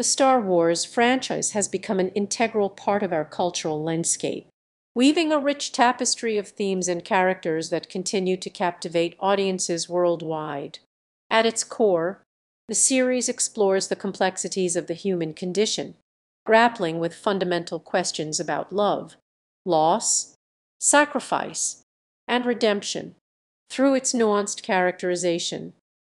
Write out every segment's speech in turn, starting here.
The Star Wars franchise has become an integral part of our cultural landscape, weaving a rich tapestry of themes and characters that continue to captivate audiences worldwide. At its core, the series explores the complexities of the human condition, grappling with fundamental questions about love, loss, sacrifice, and redemption. Through its nuanced characterization,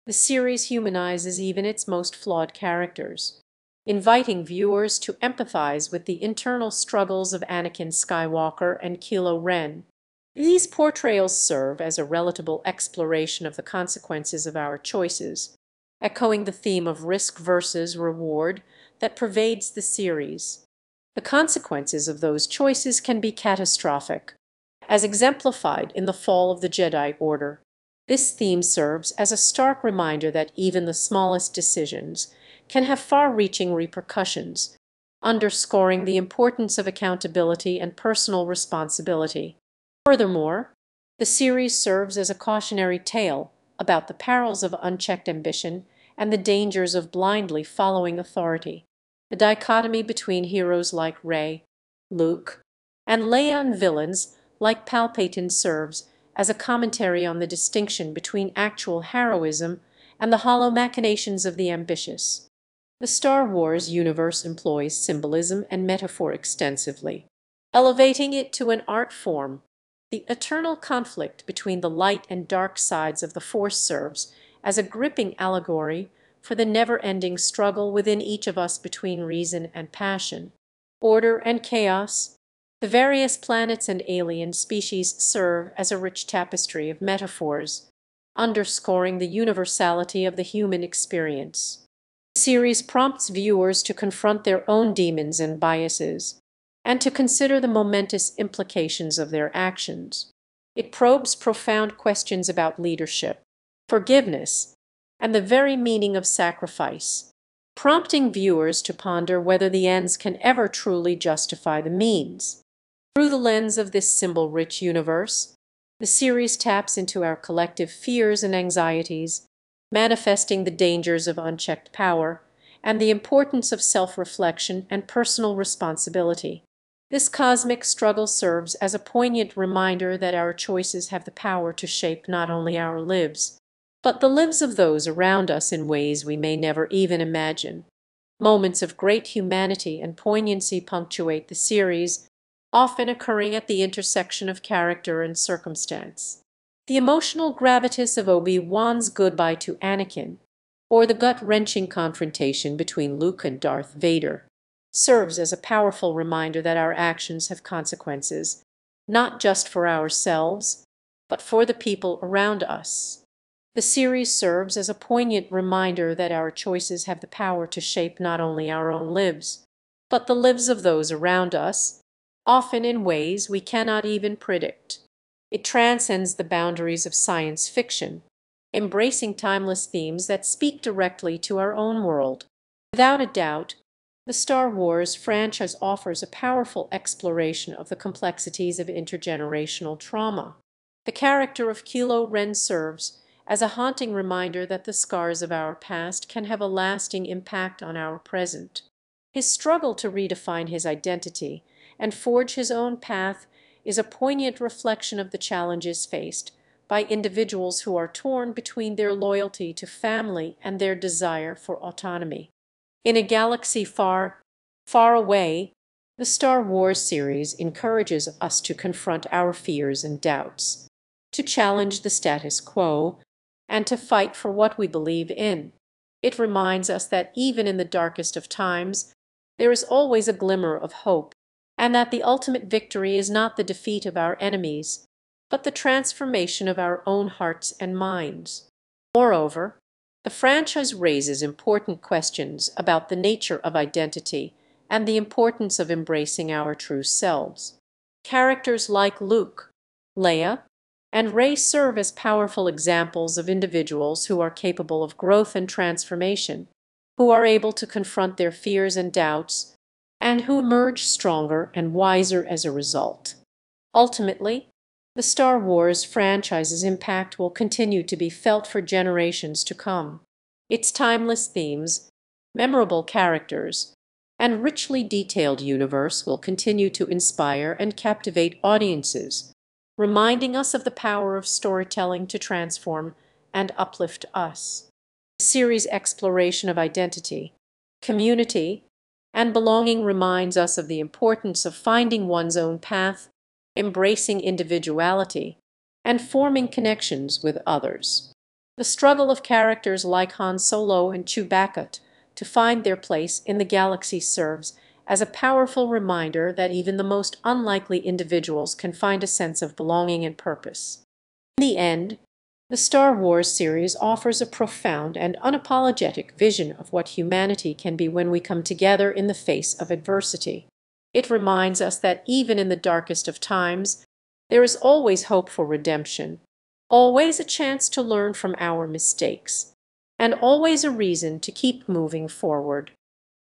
the series humanizes even its most flawed characters, inviting viewers to empathize with the internal struggles of Anakin Skywalker and Kylo Ren. These portrayals serve as a relatable exploration of the consequences of our choices, echoing the theme of risk versus reward that pervades the series. The consequences of those choices can be catastrophic, as exemplified in the fall of the Jedi Order. This theme serves as a stark reminder that even the smallest decisions can have far-reaching repercussions, underscoring the importance of accountability and personal responsibility. Furthermore, the series serves as a cautionary tale about the perils of unchecked ambition and the dangers of blindly following authority. The dichotomy between heroes like Rey, Luke, and and villains like Palpatine serves as a commentary on the distinction between actual heroism and the hollow machinations of the ambitious. The Star Wars universe employs symbolism and metaphor extensively, elevating it to an art form. The eternal conflict between the light and dark sides of the Force serves as a gripping allegory for the never-ending struggle within each of us between reason and passion, order and chaos. The various planets and alien species serve as a rich tapestry of metaphors, underscoring the universality of the human experience. The series prompts viewers to confront their own demons and biases, and to consider the momentous implications of their actions. It probes profound questions about leadership, forgiveness, and the very meaning of sacrifice, prompting viewers to ponder whether the ends can ever truly justify the means. Through the lens of this symbol-rich universe, the series taps into our collective fears and anxieties, manifesting the dangers of unchecked power and the importance of self-reflection and personal responsibility. This cosmic struggle serves as a poignant reminder that our choices have the power to shape not only our lives, but the lives of those around us in ways we may never even imagine. Moments of great humanity and poignancy punctuate the series, often occurring at the intersection of character and circumstance. The emotional gravitas of Obi-Wan's goodbye to Anakin, or the gut-wrenching confrontation between Luke and Darth Vader, serves as a powerful reminder that our actions have consequences, not just for ourselves, but for the people around us. The series serves as a poignant reminder that our choices have the power to shape not only our own lives, but the lives of those around us, often in ways we cannot even predict. It transcends the boundaries of science fiction, embracing timeless themes that speak directly to our own world. Without a doubt, the Star Wars franchise offers a powerful exploration of the complexities of intergenerational trauma. The character of Kylo Ren serves as a haunting reminder that the scars of our past can have a lasting impact on our present. His struggle to redefine his identity and forge his own path is a poignant reflection of the challenges faced by individuals who are torn between their loyalty to family and their desire for autonomy. In a galaxy far, far away, the Star Wars series encourages us to confront our fears and doubts, to challenge the status quo and to fight for what we believe in. It reminds us that even in the darkest of times there is always a glimmer of hope, and that the ultimate victory is not the defeat of our enemies, but the transformation of our own hearts and minds. Moreover, the franchise raises important questions about the nature of identity and the importance of embracing our true selves. Characters like Luke, Leia, and Rey serve as powerful examples of individuals who are capable of growth and transformation, who are able to confront their fears and doubts, and who emerge stronger and wiser as a result. Ultimately, the Star Wars franchise's impact will continue to be felt for generations to come. Its timeless themes, memorable characters, and richly detailed universe will continue to inspire and captivate audiences, reminding us of the power of storytelling to transform and uplift us. The series' exploration of identity, community, and belonging reminds us of the importance of finding one's own path, embracing individuality, and forming connections with others. The struggle of characters like Han Solo and Chewbacca to find their place in the galaxy serves as a powerful reminder that even the most unlikely individuals can find a sense of belonging and purpose. In the end, the Star Wars series offers a profound and unapologetic vision of what humanity can be when we come together in the face of adversity. It reminds us that even in the darkest of times, there is always hope for redemption, always a chance to learn from our mistakes, and always a reason to keep moving forward.